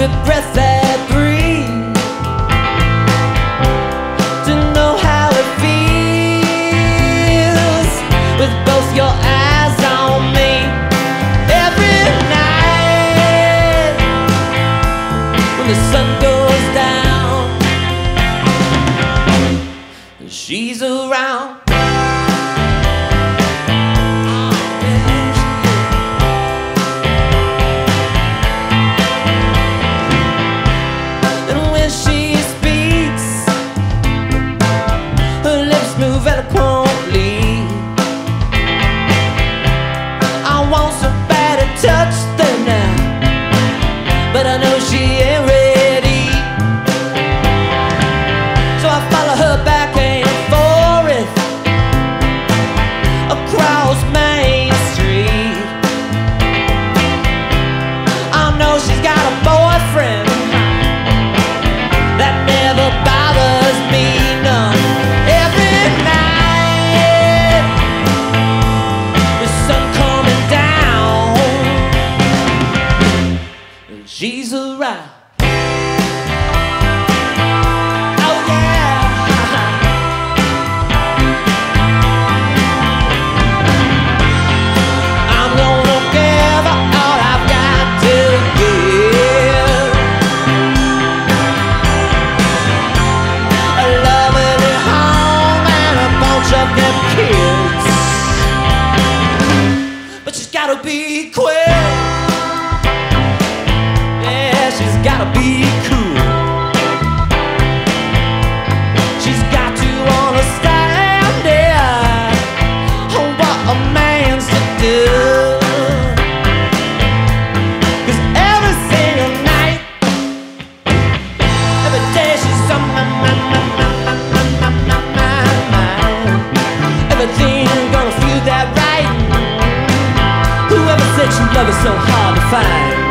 With breath I breathe To know how it feels With both your eyes on me. Every night When the sun goes down She's around. but I know she gotta be quick. Yeah, she's gotta be cool. you love is so hard to find.